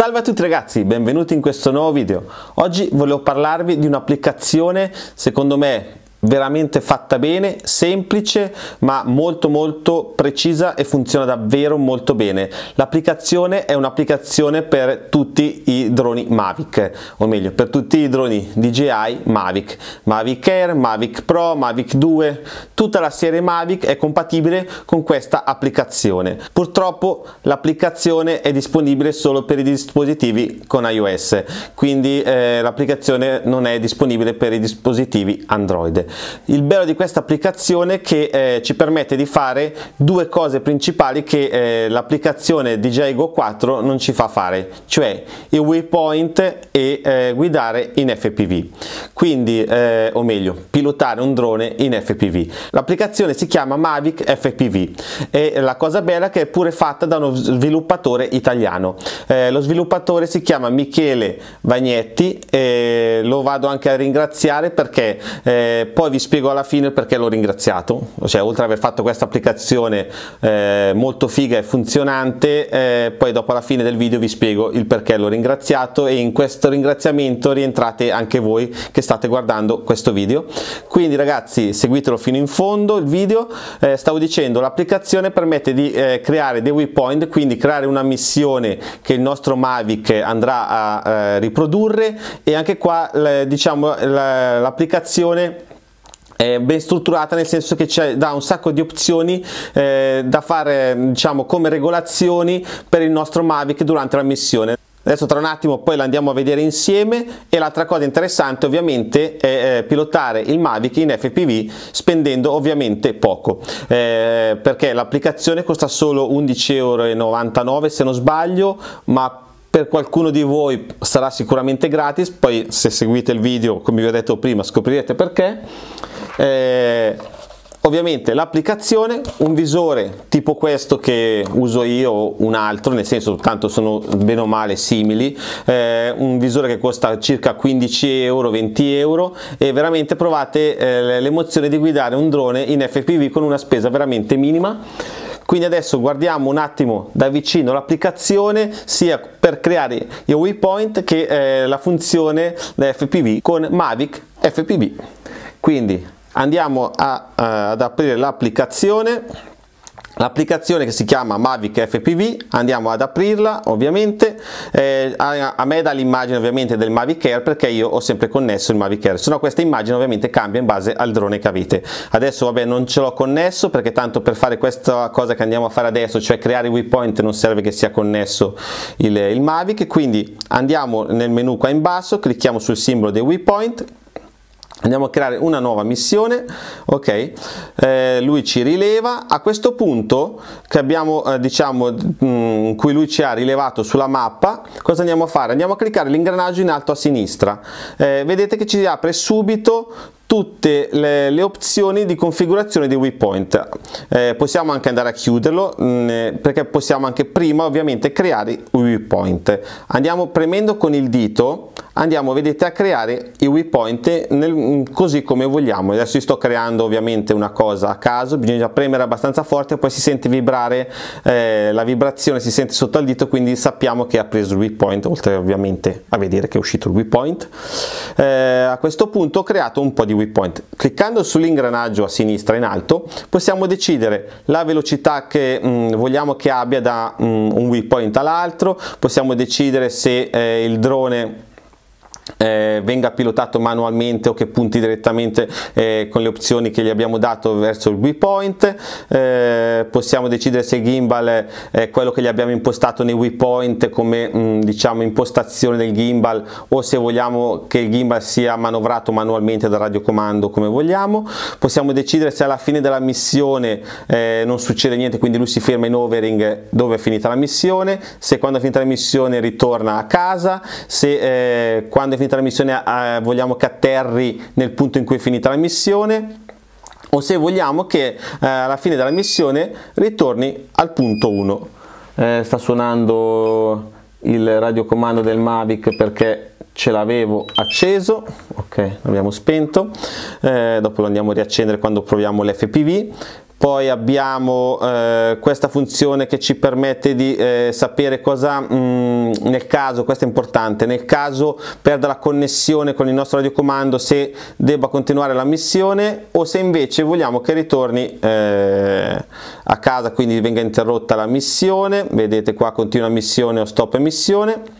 Salve a tutti ragazzi, benvenuti in questo nuovo video. Oggi volevo parlarvi di un'applicazione secondo me veramente fatta bene, semplice ma molto molto precisa e funziona davvero molto bene. L'applicazione è un'applicazione per tutti i droni Mavic, o meglio per tutti i droni DJI Mavic, Mavic Air, Mavic Pro, Mavic 2, tutta la serie Mavic è compatibile con questa applicazione. Purtroppo l'applicazione è disponibile solo per i dispositivi con iOS, quindi eh, l'applicazione non è disponibile per i dispositivi Android. Il bello di questa applicazione è che eh, ci permette di fare due cose principali che eh, l'applicazione DJI Go 4 non ci fa fare, cioè il waypoint e eh, guidare in FPV. Quindi, eh, o meglio, pilotare un drone in FPV. L'applicazione si chiama Mavic FPV e la cosa bella è che è pure fatta da uno sviluppatore italiano. Eh, lo sviluppatore si chiama Michele Vagnetti e lo vado anche a ringraziare perché eh, poi vi spiego alla fine perché l'ho ringraziato, cioè oltre ad aver fatto questa applicazione eh, molto figa e funzionante, eh, poi dopo alla fine del video vi spiego il perché l'ho ringraziato e in questo ringraziamento rientrate anche voi che state guardando questo video. Quindi ragazzi seguitelo fino in fondo il video, eh, stavo dicendo l'applicazione permette di eh, creare dei waypoint, quindi creare una missione che il nostro Mavic andrà a eh, riprodurre e anche qua diciamo l'applicazione è ben strutturata nel senso che ci dà un sacco di opzioni eh, da fare diciamo come regolazioni per il nostro Mavic durante la missione. Adesso tra un attimo poi la andiamo a vedere insieme. E l'altra cosa interessante ovviamente è eh, pilotare il Mavic in FPV spendendo ovviamente poco. Eh, perché l'applicazione costa solo 11,99 euro se non sbaglio ma per qualcuno di voi sarà sicuramente gratis. Poi se seguite il video come vi ho detto prima scoprirete perché eh, ovviamente l'applicazione, un visore tipo questo che uso io un altro, nel senso tanto sono bene o male simili, eh, un visore che costa circa 15 euro, 20 euro e veramente provate eh, l'emozione di guidare un drone in FPV con una spesa veramente minima. Quindi adesso guardiamo un attimo da vicino l'applicazione sia per creare il waypoint che eh, la funzione FPV con Mavic FPV. Quindi andiamo a, uh, ad aprire l'applicazione. L'applicazione che si chiama Mavic FPV andiamo ad aprirla ovviamente. Eh, a, a, me dà l'immagine ovviamente del Mavic Air perché io ho sempre connesso il Mavic Air. Se no questa immagine ovviamente cambia in base al drone che avete. Adesso vabbè non ce l'ho connesso perché tanto per fare questa cosa che andiamo a fare adesso cioè creare i waypoint non serve che sia connesso il, il Mavic. Quindi andiamo nel menu qua in basso clicchiamo sul simbolo dei waypoint andiamo a creare una nuova missione ok? Eh, lui ci rileva. A questo punto che abbiamo eh, diciamo mm, in cui lui ci ha rilevato sulla mappa cosa andiamo a fare? Andiamo a cliccare l'ingranaggio in alto a sinistra. Eh, vedete che ci apre subito tutte le, le, opzioni di configurazione di waypoint. Eh, possiamo anche andare a chiuderlo mh, mm, perché possiamo anche prima ovviamente creare i waypoint. Andiamo premendo con il dito andiamo vedete a creare i waypoint nel, mm, così come vogliamo. Adesso sto creando ovviamente una cosa a caso bisogna premere abbastanza forte poi si sente vibrare eh, la vibrazione si sente sotto al dito quindi sappiamo che ha preso il waypoint oltre ovviamente a vedere che è uscito il waypoint. Eh, a questo punto ho creato un po' di waypoint. Cliccando sull'ingranaggio a sinistra in alto possiamo decidere la velocità che mh, mm, vogliamo che abbia da mh, mm, un waypoint all'altro, possiamo decidere se eh, il drone eh, venga pilotato manualmente o che punti direttamente eh, con le opzioni che gli abbiamo dato verso il waypoint eh, possiamo decidere se gimbal è quello che gli abbiamo impostato nei waypoint come mh, mm, diciamo impostazione del gimbal o se vogliamo che il gimbal sia manovrato manualmente dal radiocomando come vogliamo. Possiamo decidere se alla fine della missione eh, non succede niente quindi lui si ferma in overing dove è finita la missione. Se quando è finita la missione ritorna a casa. Se eh, quando è finita la missione eh, vogliamo che atterri nel punto in cui è finita la missione o se vogliamo che eh, alla fine della missione ritorni al punto 1 eh, sta suonando il radiocomando del Mavic perché ce l'avevo acceso. Ok l'abbiamo spento. Eh, dopo lo andiamo a riaccendere quando proviamo l'FPV poi abbiamo eh, questa funzione che ci permette di eh, sapere cosa mh, mm, nel caso, questo è importante, nel caso perda la connessione con il nostro radiocomando se debba continuare la missione o se invece vogliamo che ritorni eh, a casa, quindi venga interrotta la missione, vedete qua continua missione o stop missione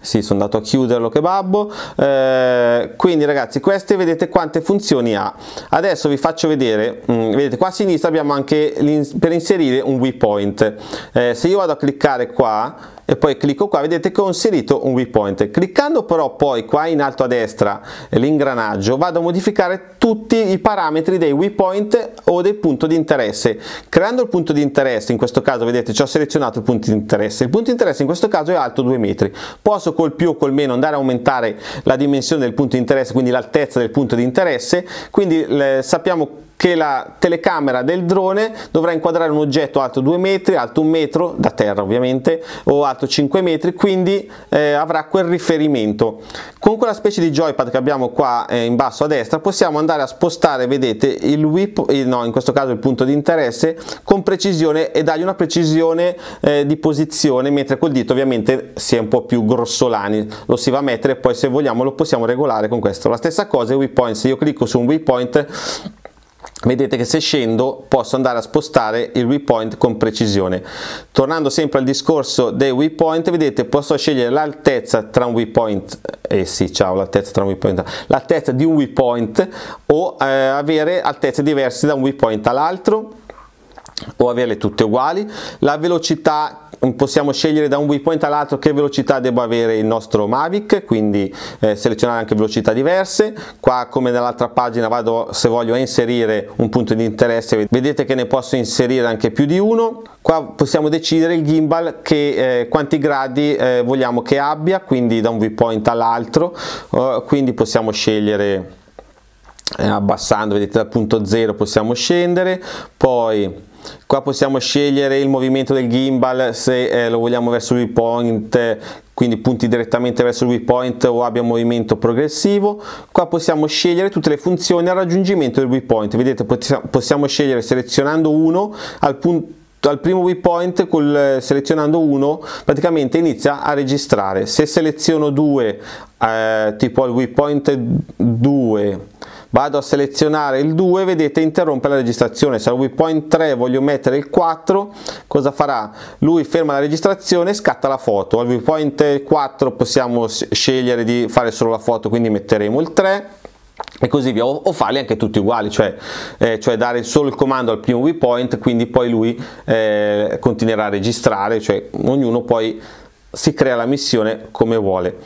sì, sono andato a chiuderlo che babbo. Eh, quindi ragazzi, queste vedete quante funzioni ha. Adesso vi faccio vedere, mh, mm, vedete qua a sinistra abbiamo anche per inserire un waypoint. Eh, se io vado a cliccare qua, e poi clicco qua vedete che ho inserito un waypoint cliccando però poi qua in alto a destra l'ingranaggio vado a modificare tutti i parametri dei waypoint o del punto di interesse. Creando il punto di interesse in questo caso vedete ci ho selezionato il punto di interesse. Il punto di interesse in questo caso è alto 2 metri. Posso col più o col meno andare a aumentare la dimensione del punto di interesse quindi l'altezza del punto di interesse. Quindi sappiamo che la telecamera del drone dovrà inquadrare un oggetto alto 2 metri, alto 1 metro, da terra ovviamente, o alto 5 metri, quindi eh, avrà quel riferimento. Con quella specie di joypad che abbiamo qua eh, in basso a destra possiamo andare a spostare, vedete, il whip, eh, no, in questo caso il punto di interesse, con precisione e dargli una precisione eh, di posizione, mentre col dito ovviamente si è un po' più grossolani, lo si va a mettere e poi se vogliamo lo possiamo regolare con questo. La stessa cosa è waypoint, se io clicco su un waypoint vedete che se scendo posso andare a spostare il waypoint con precisione. Tornando sempre al discorso dei waypoint vedete posso scegliere l'altezza tra un waypoint eh sì ciao l'altezza tra un waypoint l'altezza di un waypoint o eh, avere altezze diverse da un waypoint all'altro o averle tutte uguali la velocità possiamo scegliere da un waypoint all'altro che velocità debba avere il nostro Mavic, quindi eh, selezionare anche velocità diverse. Qua come nell'altra pagina vado se voglio a inserire un punto di interesse, vedete che ne posso inserire anche più di uno. Qua possiamo decidere il gimbal che eh, quanti gradi eh, vogliamo che abbia, quindi da un waypoint all'altro, quindi possiamo scegliere eh, abbassando, vedete dal punto 0 possiamo scendere, poi Qua possiamo scegliere il movimento del gimbal se eh, lo vogliamo verso il waypoint, quindi punti direttamente verso il waypoint o abbia movimento progressivo. Qua possiamo scegliere tutte le funzioni al raggiungimento del waypoint. Vedete, possiamo scegliere selezionando uno al punto al primo waypoint col, selezionando uno praticamente inizia a registrare se seleziono due eh, tipo al waypoint 2 vado a selezionare il 2 vedete interrompe la registrazione. Se al waypoint 3 voglio mettere il 4 cosa farà? Lui ferma la registrazione scatta la foto. Al waypoint 4 possiamo scegliere di fare solo la foto quindi metteremo il 3 e così via. O, farli anche tutti uguali cioè, eh, cioè, dare solo il comando al primo waypoint quindi poi lui eh, continuerà a registrare cioè ognuno poi si crea la missione come vuole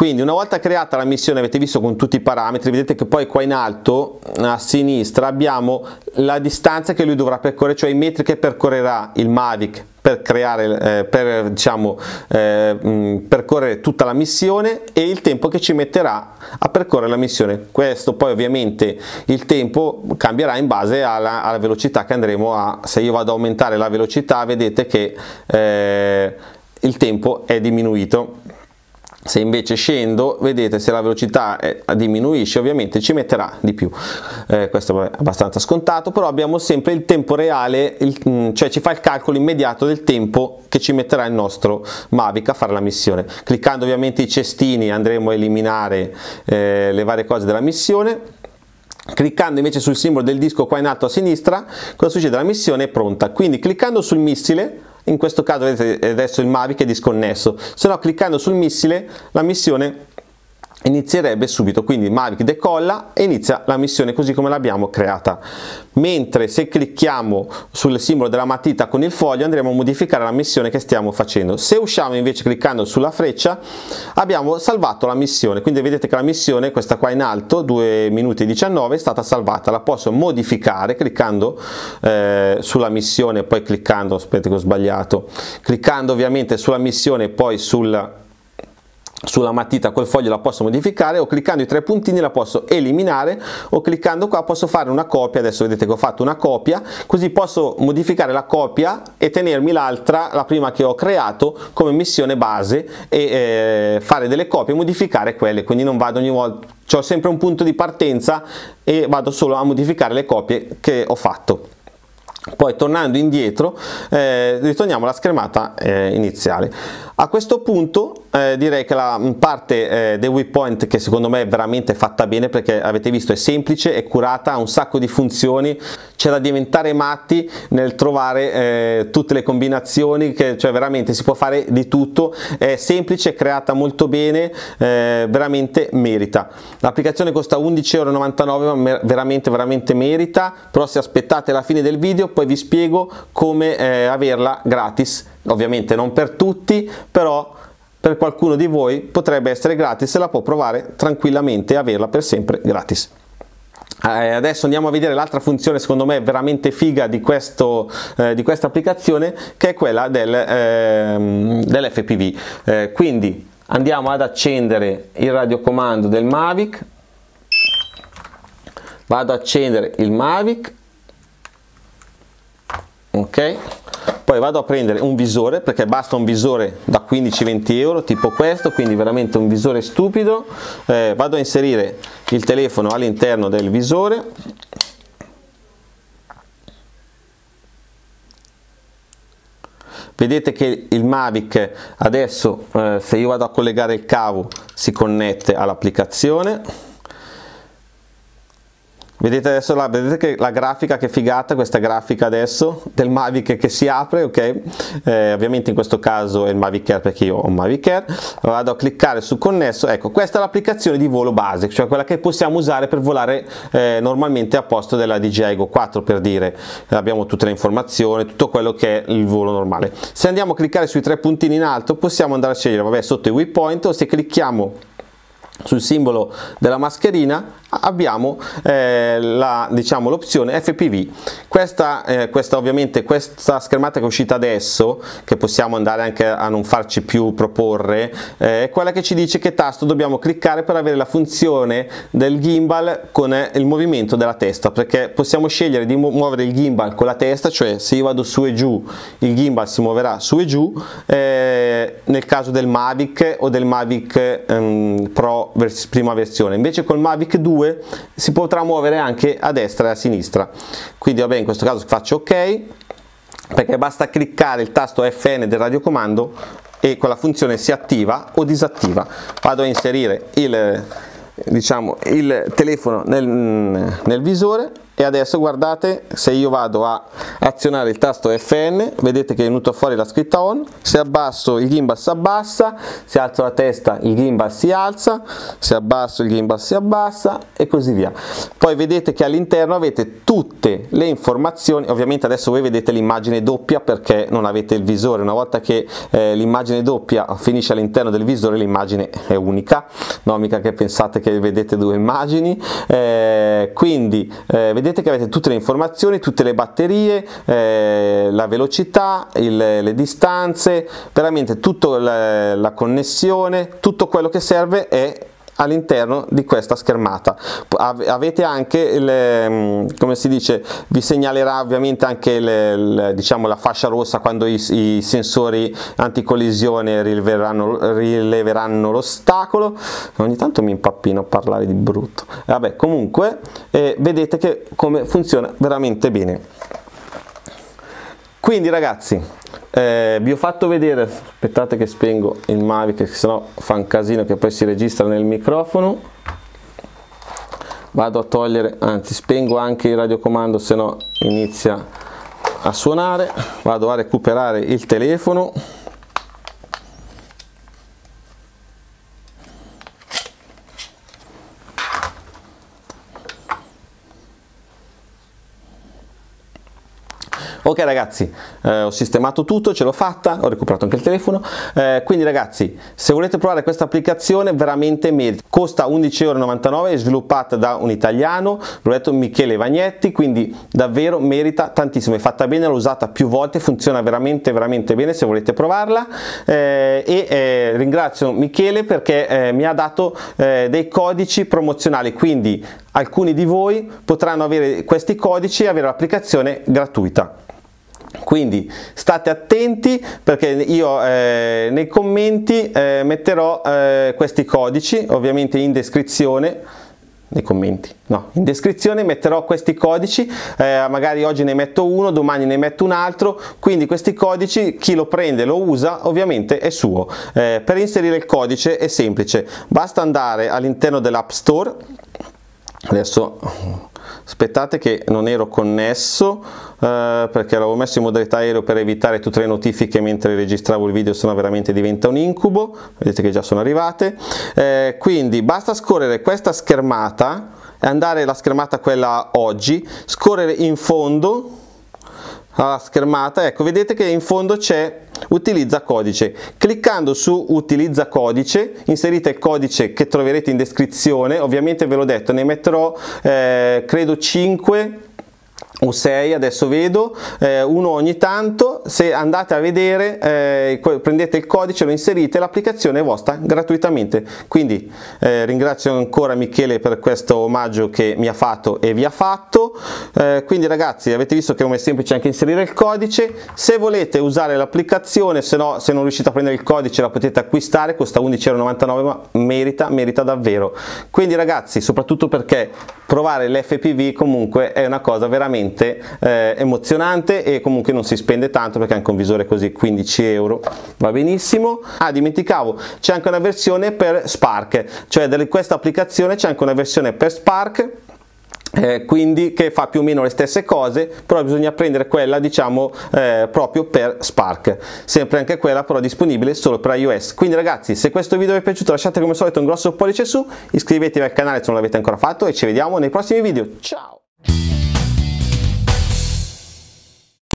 quindi una volta creata la missione avete visto con tutti i parametri vedete che poi qua in alto a sinistra abbiamo la distanza che lui dovrà percorrere cioè i metri che percorrerà il Mavic per creare eh, per diciamo eh, mh, percorrere tutta la missione e il tempo che ci metterà a percorrere la missione. Questo poi ovviamente il tempo cambierà in base alla, alla velocità che andremo a se io vado ad aumentare la velocità vedete che eh, il tempo è diminuito se invece scendo vedete se la velocità diminuisce ovviamente ci metterà di più. Eh, questo è abbastanza scontato però abbiamo sempre il tempo reale il, mm, cioè ci fa il calcolo immediato del tempo che ci metterà il nostro Mavic a fare la missione. Cliccando ovviamente i cestini andremo a eliminare eh, le varie cose della missione. Cliccando invece sul simbolo del disco qua in alto a sinistra cosa succede? La missione è pronta. Quindi cliccando sul missile in questo caso vedete adesso il Mavic è disconnesso, se no cliccando sul missile la missione inizierebbe subito quindi Mavic decolla e inizia la missione così come l'abbiamo creata. Mentre se clicchiamo sul simbolo della matita con il foglio andremo a modificare la missione che stiamo facendo. Se usciamo invece cliccando sulla freccia abbiamo salvato la missione. Quindi vedete che la missione questa qua in alto 2 minuti e 19 è stata salvata. La posso modificare cliccando eh, sulla missione poi cliccando aspetta che ho sbagliato cliccando ovviamente sulla missione poi sul sulla matita col foglio la posso modificare o cliccando i tre puntini la posso eliminare o cliccando qua posso fare una copia adesso vedete che ho fatto una copia così posso modificare la copia e tenermi l'altra la prima che ho creato come missione base e eh, fare delle copie e modificare quelle. Quindi non vado ogni volta ho sempre un punto di partenza e vado solo a modificare le copie che ho fatto. Poi tornando indietro eh, ritorniamo alla schermata eh, iniziale a questo punto eh, direi che la parte eh, dei waypoint che secondo me è veramente fatta bene perché avete visto è semplice, è curata, ha un sacco di funzioni, c'è da diventare matti nel trovare eh, tutte le combinazioni, che, cioè veramente si può fare di tutto, è semplice, è creata molto bene, eh, veramente merita. L'applicazione costa 11,99€ ma veramente veramente merita, però se aspettate la fine del video poi vi spiego come eh, averla gratis ovviamente non per tutti, però per qualcuno di voi potrebbe essere gratis e la può provare tranquillamente e averla per sempre gratis. Eh, adesso andiamo a vedere l'altra funzione secondo me veramente figa di, questo, eh, di questa applicazione che è quella del, eh, dell'FPV. Quindi andiamo ad accendere il radiocomando del Mavic, vado ad accendere il Mavic, ok? Poi vado a prendere un visore perché basta un visore da 15-20 euro tipo questo quindi veramente un visore stupido. Eh, vado a inserire il telefono all'interno del visore. Vedete che il Mavic adesso eh, se io vado a collegare il cavo si connette all'applicazione Vedete adesso la, vedete che la grafica che figata, questa grafica adesso del Mavic che si apre, ok? Eh, ovviamente in questo caso è il Mavic Air perché io ho un Mavic Air, vado a cliccare su connesso, ecco questa è l'applicazione di volo basic, cioè quella che possiamo usare per volare eh, normalmente a posto della DJI Go 4 per dire, abbiamo tutte le informazioni, tutto quello che è il volo normale. Se andiamo a cliccare sui tre puntini in alto possiamo andare a scegliere, vabbè sotto i waypoint o se clicchiamo sul simbolo della mascherina abbiamo eh, la, diciamo, l'opzione FPV questa, eh, questa ovviamente questa schermata che è uscita adesso che possiamo andare anche a non farci più proporre eh, è quella che ci dice che tasto dobbiamo cliccare per avere la funzione del gimbal con eh, il movimento della testa perché possiamo scegliere di muovere il gimbal con la testa cioè se io vado su e giù il gimbal si muoverà su e giù eh, nel caso del Mavic o del Mavic ehm, Pro vers prima versione. Invece col Mavic 2 2 si potrà muovere anche a destra e a sinistra. Quindi vabbè in questo caso faccio ok perché basta cliccare il tasto Fn del radiocomando e quella funzione si attiva o disattiva. Vado a inserire il, diciamo, il telefono nel, nel visore e adesso guardate se io vado a azionare il tasto Fn vedete che è venuto fuori la scritta on se abbasso il gimbal si abbassa se alzo la testa il gimbal si alza se abbasso il gimbal si abbassa e così via. Poi vedete che all'interno avete tutte le informazioni ovviamente adesso voi vedete l'immagine doppia perché non avete il visore una volta che eh, l'immagine doppia finisce all'interno del visore l'immagine è unica non mica che pensate che vedete due immagini. Eh, quindi eh, vedete vedete che avete tutte le informazioni, tutte le batterie, eh, la velocità, il, le distanze, veramente tutta la, la connessione, tutto quello che serve è all'interno di questa schermata. Avete anche il, mm, come si dice vi segnalerà ovviamente anche il, diciamo, la fascia rossa quando i, i sensori anticollisione rileveranno, rileveranno l'ostacolo. Ogni tanto mi impappino a parlare di brutto. Vabbè comunque eh, vedete che come funziona veramente bene quindi ragazzi eh, vi ho fatto vedere aspettate che spengo il Mavic che sennò fa un casino che poi si registra nel microfono. Vado a togliere anzi spengo anche il radiocomando se no inizia a suonare. Vado a recuperare il telefono Ok ragazzi, eh, ho sistemato tutto, ce l'ho fatta, ho recuperato anche il telefono, eh, quindi ragazzi se volete provare questa applicazione veramente merita, costa 11,99€, è sviluppata da un italiano, l'ho detto Michele Vagnetti, quindi davvero merita tantissimo, è fatta bene, l'ho usata più volte, funziona veramente veramente bene se volete provarla. Eh, e eh, ringrazio Michele perché eh, mi ha dato eh, dei codici promozionali, quindi alcuni di voi potranno avere questi codici e avere l'applicazione gratuita quindi state attenti perché io eh, nei commenti eh, metterò eh, questi codici ovviamente in descrizione. Nei commenti no in descrizione metterò questi codici eh, magari oggi ne metto uno domani ne metto un altro. Quindi questi codici chi lo prende lo usa ovviamente è suo. Eh, per inserire il codice è semplice. Basta andare all'interno dell'app store. Adesso aspettate che non ero connesso eh, perché l'avevo messo in modalità aereo per evitare tutte le notifiche mentre registravo il video sennò veramente diventa un incubo. Vedete che già sono arrivate. Eh, quindi basta scorrere questa schermata e andare alla schermata quella oggi. Scorrere in fondo alla schermata. Ecco vedete che in fondo c'è utilizza codice. Cliccando su utilizza codice inserite il codice che troverete in descrizione. Ovviamente ve l'ho detto ne metterò eh, credo 5 o 6 adesso vedo eh, uno ogni tanto. Se andate a vedere eh, prendete il codice lo inserite l'applicazione è vostra gratuitamente. Quindi eh, ringrazio ancora Michele per questo omaggio che mi ha fatto e vi ha fatto. Eh, quindi ragazzi avete visto che è semplice anche inserire il codice. Se volete usare l'applicazione se no se non riuscite a prendere il codice la potete acquistare. Costa 11,99 ma merita merita davvero. Quindi ragazzi soprattutto perché provare l'FPV comunque è una cosa veramente eh, emozionante e comunque non si spende tanto perché anche un visore così 15 euro. Va benissimo. Ah dimenticavo c'è anche una versione per Spark cioè di questa applicazione c'è anche una versione per Spark eh, quindi che fa più o meno le stesse cose però bisogna prendere quella diciamo eh, proprio per Spark. Sempre anche quella però disponibile solo per iOS. Quindi ragazzi se questo video vi è piaciuto lasciate come solito un grosso pollice su iscrivetevi al canale se non l'avete ancora fatto e ci vediamo nei prossimi video. Ciao